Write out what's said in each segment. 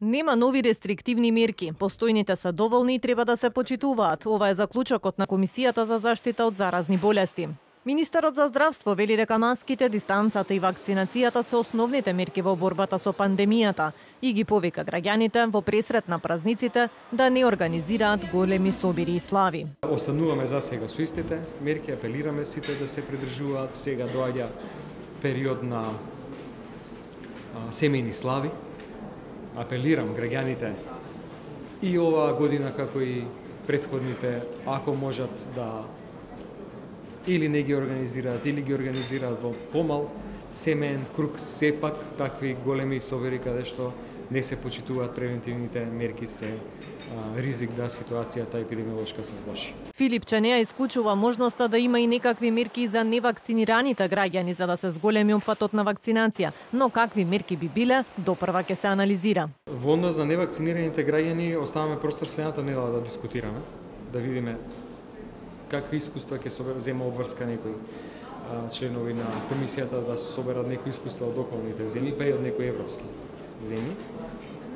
Нема нови рестриктивни мерки. Постојните се доволни и треба да се почитуваат. Ова е заклучокот на Комисијата за заштита од заразни болести. Министерот за здравство вели дека маските, дистанцата и вакцинацијата се основните мерки во борбата со пандемијата и ги повика граѓаните во пресрет на празниците да не организираат големи собири и слави. Остануваме за сега со истите мерки, апелираме сите да се придржуваат. Сега доаѓа период на семејни слави, апелирам граѓаните и оваа година како и предходните, ако можат да или не ги организираат, или ги организираат во помал семеен круг, сепак такви големи собери каде што не се почитуваат превентивните мерки се ризик да ситуацијата епидемиолошка се влоши. Филип Ченеја исклучува можноста да има и некакви мерки за невакцинираните граѓани за да се зголеми опфатот на вакцинација, но какви мерки би биле, допрва ќе се анализира. Во однос на невакцинираните граѓани оставаме простор следната недела да дискутираме, да видиме какви искуства ќе собера зема обврска некои членови на комисијата да соберат некои искуства од околните земји, па и од некои европски земји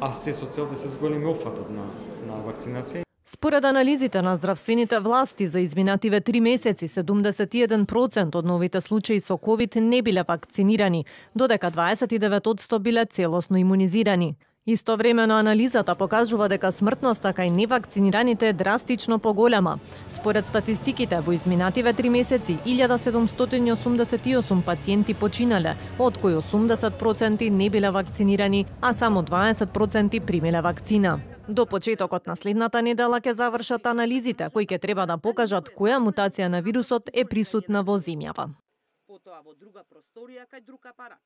а се со цел да се зголеми опфатот на, на вакцинација. Според анализите на здравствените власти за изминативе три месеци, 71% од новите случаи со COVID не биле вакцинирани, додека 29% биле целосно имунизирани. Истовремено анализата покажува дека смртноста кај невакцинираните е драстично поголема. Според статистиките, во изминативе три месеци 1788 пациенти починале, од кои 80% не биле вакцинирани, а само 20% примиле вакцина. До почетокот на следната недела ќе завршат анализите кои ќе треба да покажат која мутација на вирусот е присутна во земјава. Потоа во друга просторија кај друг апарат.